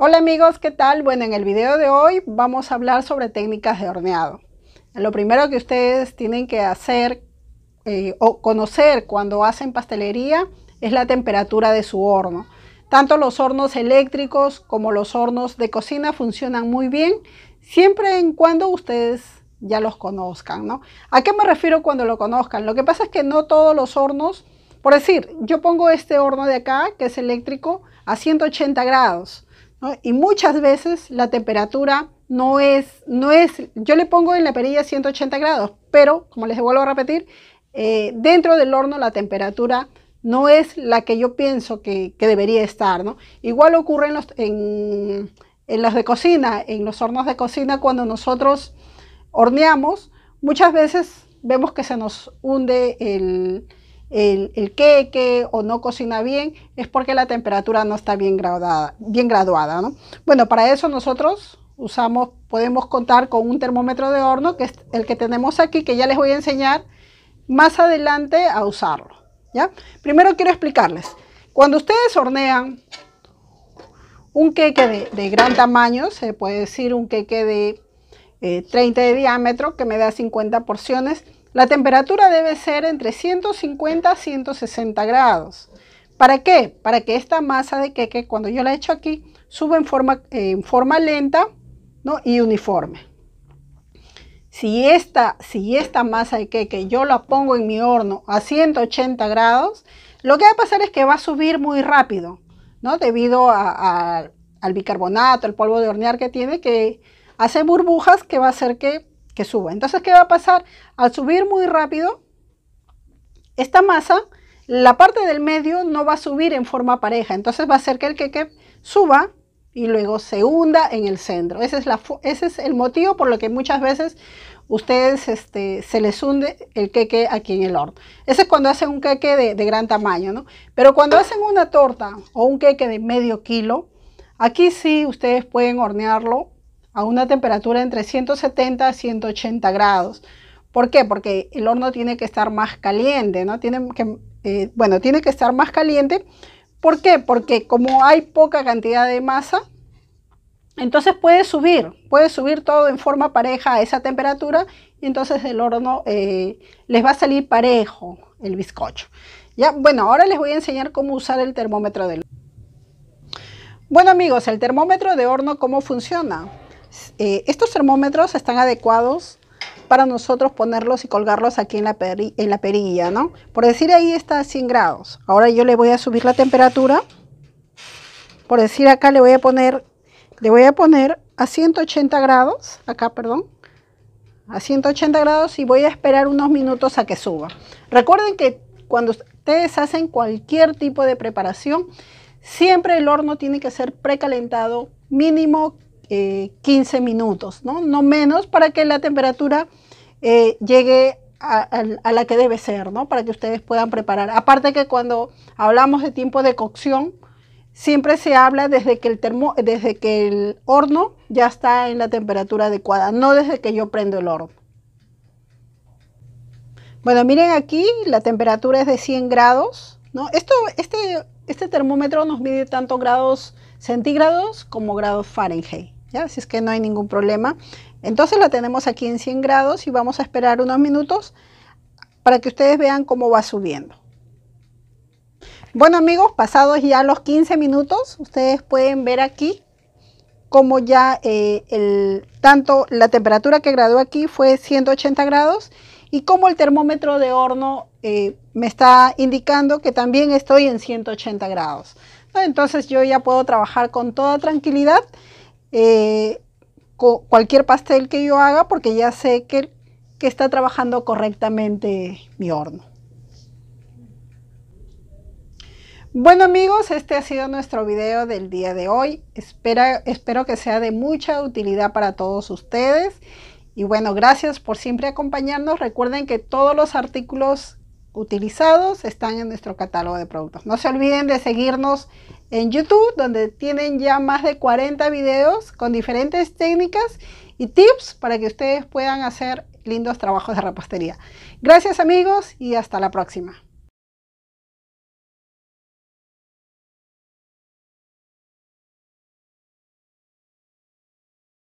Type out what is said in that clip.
Hola amigos, ¿qué tal? Bueno, en el video de hoy vamos a hablar sobre técnicas de horneado. Lo primero que ustedes tienen que hacer eh, o conocer cuando hacen pastelería es la temperatura de su horno. Tanto los hornos eléctricos como los hornos de cocina funcionan muy bien, siempre en cuando ustedes ya los conozcan, ¿no? ¿A qué me refiero cuando lo conozcan? Lo que pasa es que no todos los hornos, por decir, yo pongo este horno de acá, que es eléctrico, a 180 grados. Y muchas veces la temperatura no es, no es, yo le pongo en la perilla 180 grados, pero como les vuelvo a repetir, eh, dentro del horno la temperatura no es la que yo pienso que, debería estar, ¿no? Igual ocurre en los, en, los de cocina, en los hornos de cocina, cuando nosotros horneamos, muchas veces vemos que se nos hunde el, el, el, queque o no cocina bien, es porque la temperatura no está bien graduada. Bien graduada ¿no? Bueno, para eso nosotros usamos, podemos contar con un termómetro de horno, que es el que tenemos aquí, que ya les voy a enseñar más adelante a usarlo. ¿ya? Primero quiero explicarles, cuando ustedes hornean un queque de, gran tamaño, se puede decir un queque de 30 eh, de diámetro, que me da 50 porciones, la temperatura debe ser entre 150 a 160 grados. ¿Para qué? Para que esta masa de queque, cuando yo la echo aquí, suba en forma, en forma lenta ¿no? y uniforme. Si esta, si esta masa de queque yo la pongo en mi horno a 180 grados, lo que va a pasar es que va a subir muy rápido, ¿no? Debido al bicarbonato, al polvo de hornear que tiene, que hace burbujas que va a hacer que que suba. Entonces, ¿qué va a pasar? Al subir muy rápido, esta masa, la parte del medio no va a subir en forma pareja. Entonces va a hacer que el queque suba y luego se hunda en el centro. Ese es, la, ese es el motivo por lo que muchas veces ustedes este, se les hunde el queque aquí en el horno. Ese es cuando hacen un queque de, de gran tamaño, ¿no? Pero cuando hacen una torta o un queque de medio kilo, aquí sí ustedes pueden hornearlo a una temperatura entre 170 a 180 grados. ¿Por qué? Porque el horno tiene que estar más caliente, ¿no? Tiene que, eh, bueno, tiene que estar más caliente. ¿Por qué? Porque como hay poca cantidad de masa, entonces puede subir, puede subir todo en forma pareja a esa temperatura y entonces el horno eh, les va a salir parejo el bizcocho. Ya, bueno, ahora les voy a enseñar cómo usar el termómetro del Bueno amigos, el termómetro de horno, ¿cómo funciona? Eh, estos termómetros están adecuados para nosotros ponerlos y colgarlos aquí en la, perilla, ¿no? Por decir ahí está a 100 grados. Ahora yo le voy a subir la temperatura. Por decir acá le voy a poner, le voy a poner a 180 grados, acá, perdón, a 180 grados y voy a esperar unos minutos a que suba. Recuerden que cuando ustedes hacen cualquier tipo de preparación, siempre el horno tiene que ser precalentado mínimo 15 eh, minutos, ¿no? no menos para que la temperatura eh, llegue a, la que debe ser, ¿no? para que ustedes puedan preparar. Aparte que cuando hablamos de tiempo de cocción, siempre se habla desde que el, termo, desde que el horno ya está en la temperatura adecuada, no desde que yo prendo el horno. Bueno, miren aquí, la temperatura es de 100 grados. ¿no? Esto, este, este termómetro nos mide tanto grados centígrados como grados Fahrenheit. ¿Ya? Así es que no hay ningún problema. Entonces la tenemos aquí en 100 grados y vamos a esperar unos minutos para que ustedes vean cómo va subiendo. Bueno amigos, pasados ya los 15 minutos, ustedes pueden ver aquí como ya eh, el, tanto la temperatura que graduó aquí fue 180 grados y como el termómetro de horno eh, me está indicando que también estoy en 180 grados. Entonces yo ya puedo trabajar con toda tranquilidad eh, cualquier pastel que yo haga porque ya sé que, que está trabajando correctamente mi horno. Bueno amigos, este ha sido nuestro video del día de hoy. espero que sea de mucha utilidad para todos ustedes. Y bueno, gracias por siempre acompañarnos. Recuerden que todos los artículos utilizados están en nuestro catálogo de productos. No se olviden de seguirnos en YouTube, donde tienen ya más de 40 videos con diferentes técnicas y tips para que ustedes puedan hacer lindos trabajos de repostería. Gracias amigos y hasta la próxima.